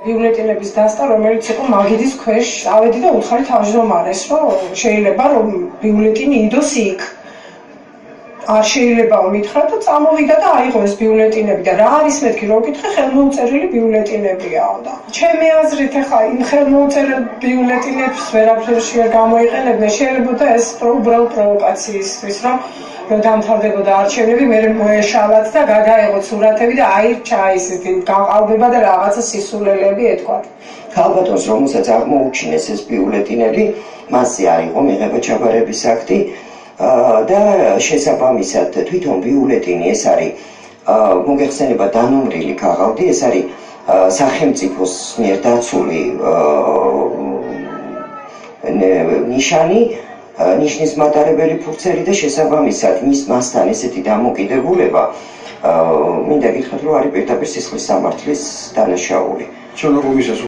ბიულეტინების დასტა, რომელიც იყო მაგიდის ქვეშ, ავედი და უთხარი თავმჯდომარეს, რომ შეიძლება რომ ბიულეტინი იდოს იქ. არ შეიძლება მითხრა და წამოვიდა და აიღო ეს ბიულეტინები და რა არის მეთქი? რომ კითხე ხელმოუწერილი ბიულეტინებია და ჩემი აზრით ახლა იმ ხელმოუწერილ ბიულეტინებს ვერაფერში ვერ გამოიყენებდნენ შეიძლება და ეს უბრალოდ პროვოკაციისთვის რომ რომ დამთავრდებოდა არჩევნები მე მოეშალათ და გადაეღოთ სურათები და აირჩა ისეთი გაყალბება და რაღაცა სისულელები ეთქვათ. ქალბატონს რომელსაც აღმოუჩინეს ეს ბიულეტინები მასზე აიღო მიღება ჩაბარების აქტი და შესაბამისად თვითონ ბიულეტინი ეს არის მოგეხსენება დანომრილი ქაღალდი ეს არის სახელმწიფოს მიერ დაცული ნიშანი ნიშნის მატარებელი ფურცელი და შესაბამისად მის მასთან ესეთი დამოკიდებულება მინდა გითხრათ რომ არის პირდაპირ სისხლის სამართლის დანაშაული. ჩვენ როგორ ვისას